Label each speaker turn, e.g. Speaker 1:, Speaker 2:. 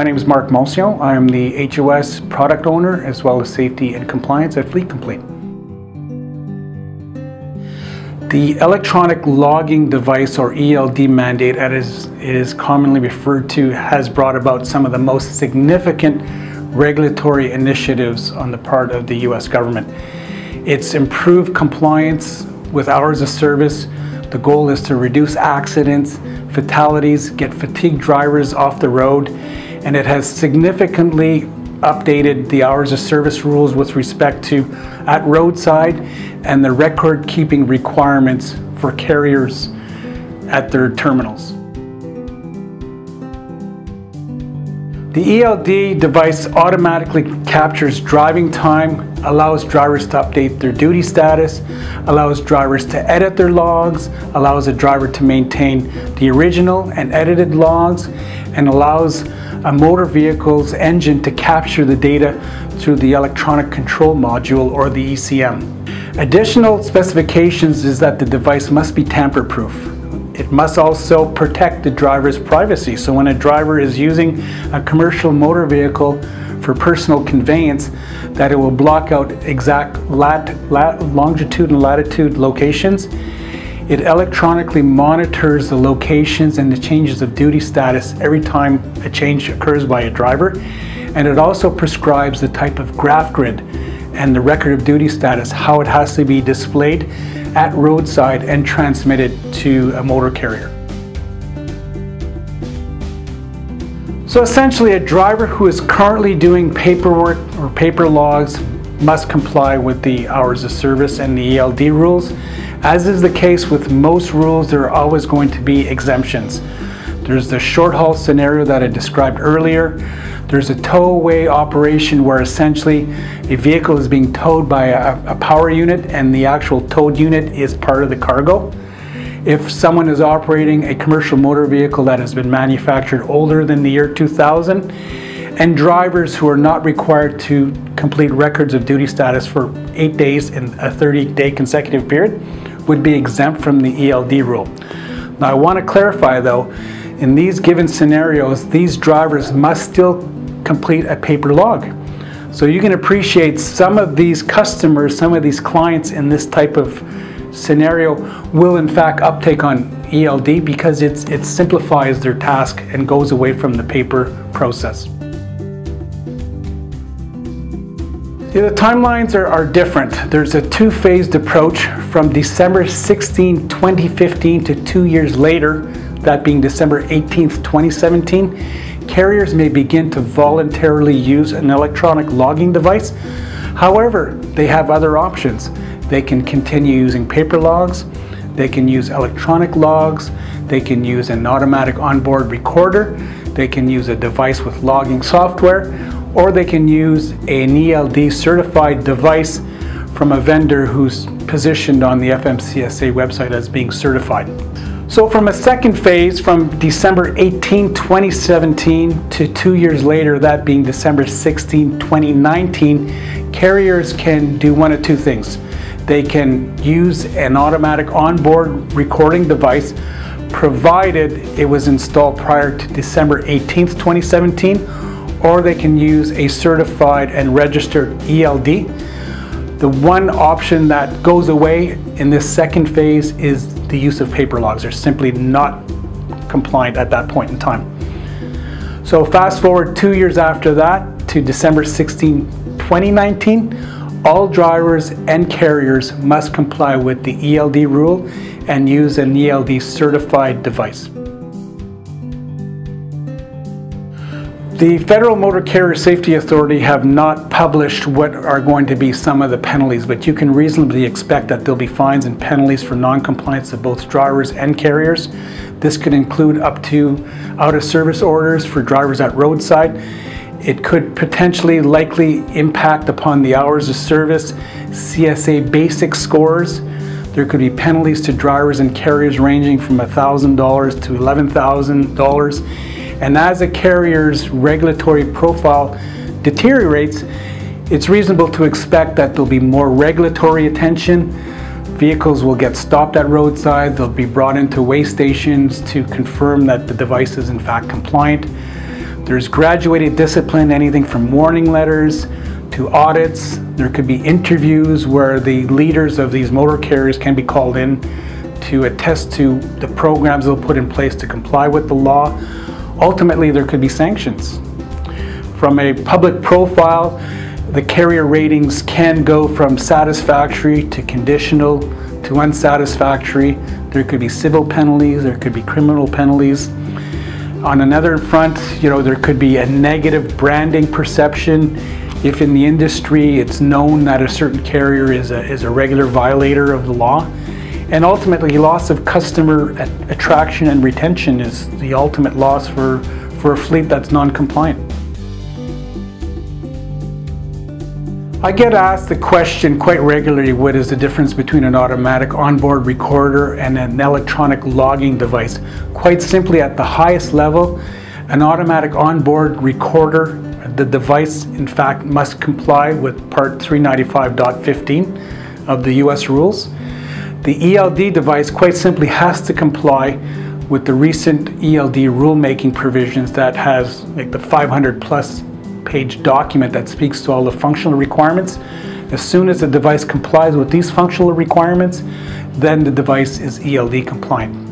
Speaker 1: My name is Mark Mulcio. I'm the HOS product owner as well as safety and compliance at Fleet Complete. The electronic logging device or ELD mandate as it is commonly referred to has brought about some of the most significant regulatory initiatives on the part of the US government. It's improved compliance with hours of service. The goal is to reduce accidents, fatalities, get fatigued drivers off the road, and it has significantly updated the hours of service rules with respect to at roadside and the record keeping requirements for carriers at their terminals. The ELD device automatically captures driving time, allows drivers to update their duty status, allows drivers to edit their logs, allows a driver to maintain the original and edited logs, and allows a motor vehicle's engine to capture the data through the electronic control module or the ECM. Additional specifications is that the device must be tamper proof. It must also protect the driver's privacy. So when a driver is using a commercial motor vehicle for personal conveyance, that it will block out exact lat, lat, longitude and latitude locations it electronically monitors the locations and the changes of duty status every time a change occurs by a driver. And it also prescribes the type of graph grid and the record of duty status, how it has to be displayed at roadside and transmitted to a motor carrier. So essentially a driver who is currently doing paperwork or paper logs must comply with the hours of service and the ELD rules. As is the case with most rules, there are always going to be exemptions. There's the short haul scenario that I described earlier. There's a tow away operation where essentially a vehicle is being towed by a, a, power unit and the actual towed unit is part of the cargo. If someone is operating a commercial motor vehicle that has been manufactured older than the year 2000, and drivers who are not required to complete records of duty status for eight days in a 30 day consecutive period, would be exempt from the ELD rule. Now I want to clarify though, in these given scenarios, these drivers must still complete a paper log. So you can appreciate some of these customers, some of these clients in this type of scenario will in fact uptake on ELD because it simplifies their task and goes away from the paper process. Yeah, the timelines are, are different. There's a two-phased approach from December 16, 2015 to two years later, that being December 18, 2017, carriers may begin to voluntarily use an electronic logging device. However, they have other options. They can continue using paper logs, they can use electronic logs, they can use an automatic onboard recorder, they can use a device with logging software, or they can use an ELD certified device from a vendor who's positioned on the FMCSA website as being certified. So from a second phase from December 18, 2017 to two years later, that being December 16, 2019, carriers can do one of two things. They can use an automatic onboard recording device provided it was installed prior to December 18, 2017 or they can use a certified and registered ELD. The one option that goes away in this second phase is the use of paper logs. They're simply not compliant at that point in time. So fast forward two years after that to December 16, 2019, all drivers and carriers must comply with the ELD rule and use an ELD certified device. The Federal Motor Carrier Safety Authority have not published what are going to be some of the penalties, but you can reasonably expect that there'll be fines and penalties for non-compliance of both drivers and carriers. This could include up to out-of-service orders for drivers at roadside. It could potentially likely impact upon the hours of service, CSA basic scores. There could be penalties to drivers and carriers ranging from $1,000 to $11,000 and as a carrier's regulatory profile deteriorates, it's reasonable to expect that there'll be more regulatory attention. Vehicles will get stopped at roadside, they'll be brought into weigh stations to confirm that the device is in fact compliant. There's graduated discipline, anything from warning letters to audits. There could be interviews where the leaders of these motor carriers can be called in to attest to the programs they'll put in place to comply with the law. Ultimately, there could be sanctions. From a public profile, the carrier ratings can go from satisfactory to conditional to unsatisfactory. There could be civil penalties, there could be criminal penalties. On another front, you know, there could be a negative branding perception if in the industry it's known that a certain carrier is a, is a regular violator of the law. And ultimately, loss of customer attraction and retention is the ultimate loss for, for a fleet that's non-compliant. I get asked the question quite regularly, what is the difference between an automatic onboard recorder and an electronic logging device? Quite simply, at the highest level, an automatic onboard recorder, the device in fact must comply with part 395.15 of the US rules. The ELD device quite simply has to comply with the recent ELD rulemaking provisions that has like the 500 plus page document that speaks to all the functional requirements. As soon as the device complies with these functional requirements, then the device is ELD compliant.